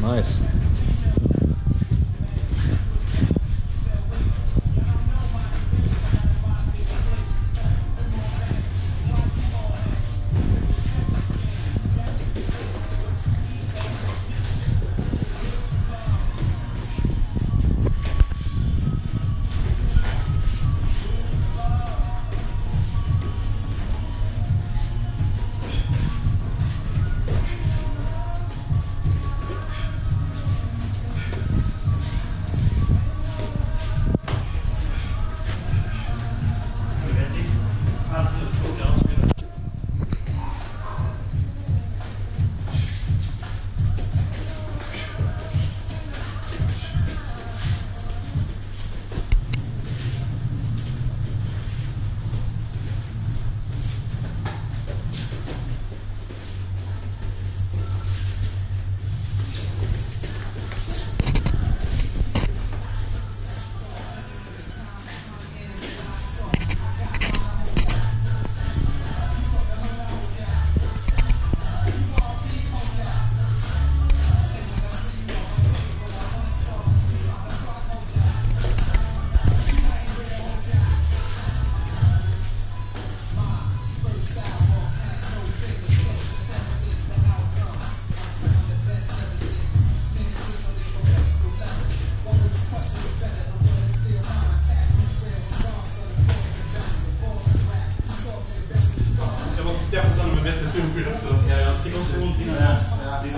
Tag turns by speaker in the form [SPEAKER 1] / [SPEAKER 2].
[SPEAKER 1] Nice. Sumpig också. Ja, jag tycker också ont innan. Din.